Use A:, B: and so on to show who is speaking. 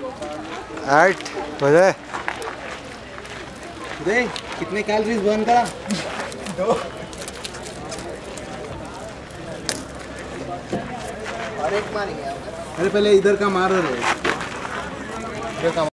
A: आठ बजे। जाए
B: देख कितने कैलोरीज बर्न करा? दो।
C: और एक मार गया।
B: अरे पहले इधर का मार रहे इधर का